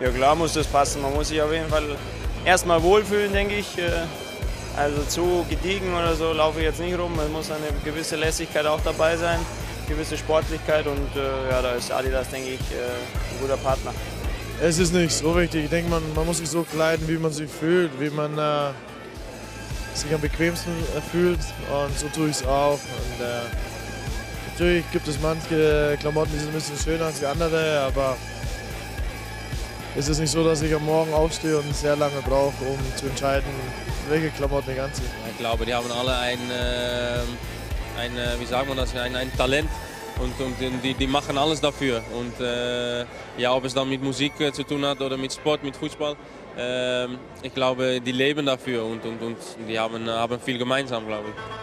Ja klar muss das passen. Man muss sich auf jeden Fall erstmal wohlfühlen, denke ich. Äh, also zu gediegen oder so laufe ich jetzt nicht rum. Es muss eine gewisse Lässigkeit auch dabei sein, gewisse Sportlichkeit und äh, ja, da ist Adidas, denke ich, äh, ein guter Partner. Es ist nicht so wichtig. Ich denke, man, man muss sich so kleiden, wie man sich fühlt, wie man äh, sich am bequemsten fühlt und so tue ich es auch. Und, äh, natürlich gibt es manche Klamotten, die sind ein bisschen schöner als die andere, aber es ist nicht so, dass ich am Morgen aufstehe und sehr lange brauche, um zu entscheiden, welche Klamotten ich anziehe. Ich glaube, die haben alle ein, äh, ein wie sagt man das, ein, ein Talent und, und die, die machen alles dafür. Und äh, ja, ob es dann mit Musik äh, zu tun hat oder mit Sport, mit Fußball, äh, ich glaube, die leben dafür und, und, und die haben, haben viel gemeinsam, glaube ich.